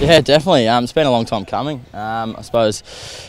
Yeah, definitely. Um, it's been a long time coming, um, I suppose.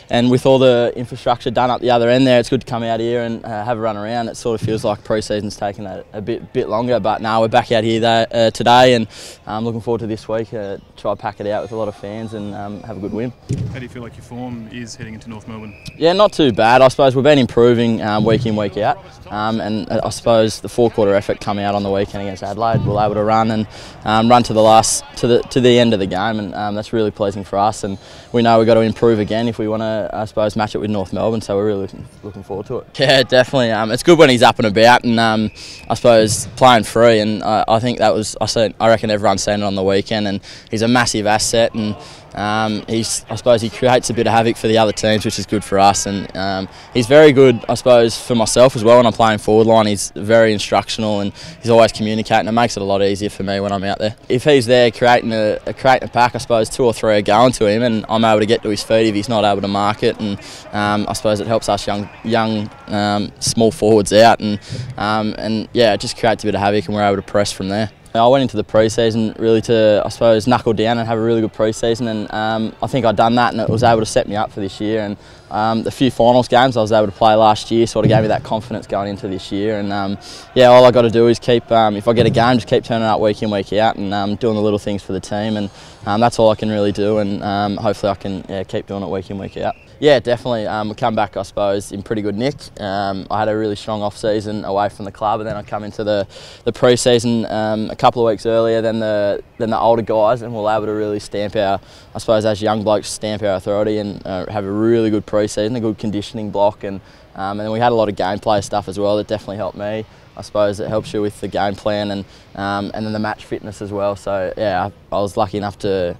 And with all the infrastructure done up the other end there, it's good to come out here and uh, have a run around. It sort of feels like pre-season's taken a, a bit bit longer, but now we're back out here there, uh, today and I'm um, looking forward to this week. Uh, try pack it out with a lot of fans and um, have a good win. How do you feel like your form is heading into North Melbourne? Yeah, not too bad. I suppose we've been improving um, week in, week out. Um, and uh, I suppose the four-quarter effort coming out on the weekend against Adelaide, we'll able to run and um, run to the last to the to the end of the game, and um, that's really pleasing for us. And we know we've got to improve again if we want to, I suppose, match it with North Melbourne. So we're really looking, forward to it. Yeah, definitely. Um, it's good when he's up and about, and um, I suppose playing free. And I, I think that was I said I reckon everyone's seen it on the weekend, and he's a massive asset and. Um, he's, I suppose he creates a bit of havoc for the other teams, which is good for us. And um, he's very good, I suppose, for myself as well when I'm playing forward line. He's very instructional and he's always communicating. It makes it a lot easier for me when I'm out there. If he's there creating a, a creating a pack, I suppose two or three are going to him, and I'm able to get to his feet if he's not able to mark it. And um, I suppose it helps us young, young, um, small forwards out. And um, and yeah, it just creates a bit of havoc, and we're able to press from there. I went into the pre-season really to, I suppose, knuckle down and have a really good pre-season and um, I think I'd done that and it was able to set me up for this year and um, the few finals games I was able to play last year sort of gave me that confidence going into this year and um, yeah, all I got to do is keep, um, if I get a game, just keep turning up week in, week out and um, doing the little things for the team and um, that's all I can really do and hopefully I can yeah, keep doing it week in, week out. Yeah, definitely. Um, we come back, I suppose, in pretty good nick. Um, I had a really strong off season away from the club, and then I come into the the pre-season um, a couple of weeks earlier than the than the older guys, and we're able to really stamp our, I suppose, as young blokes, stamp our authority and uh, have a really good pre-season, a good conditioning block, and um, and then we had a lot of gameplay stuff as well that definitely helped me. I suppose it helps you with the game plan and um, and then the match fitness as well. So yeah, I, I was lucky enough to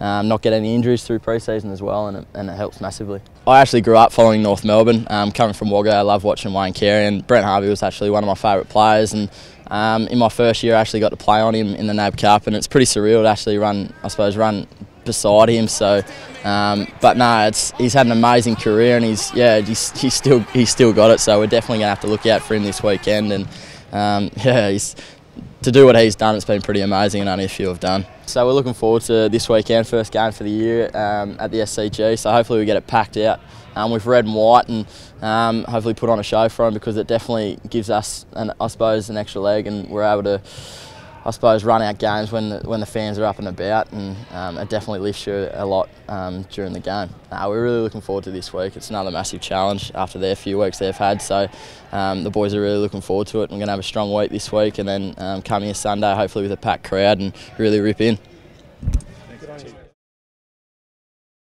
um, not get any injuries through pre-season as well, and it, and it helps massively. I actually grew up following North Melbourne. Um, coming from Wagga, I love watching Wayne Carey, and Brent Harvey was actually one of my favourite players. And um, in my first year, I actually got to play on him in the NAB Cup, and it's pretty surreal to actually run, I suppose, run beside him. So, um, but no, it's he's had an amazing career, and he's yeah, he's, he's still he's still got it. So we're definitely gonna have to look out for him this weekend, and um, yeah, he's to do what he's done, it's been pretty amazing and only a few have done. So we're looking forward to this weekend, first game for the year um, at the SCG, so hopefully we get it packed out um, with red and white and um, hopefully put on a show for them because it definitely gives us, an, I suppose, an extra leg and we're able to I suppose, run out games when the, when the fans are up and about, and um, it definitely lifts you a lot um, during the game. Uh, we're really looking forward to this week. It's another massive challenge after their few weeks they've had, so um, the boys are really looking forward to it. We're going to have a strong week this week, and then um, come here Sunday, hopefully with a packed crowd, and really rip in.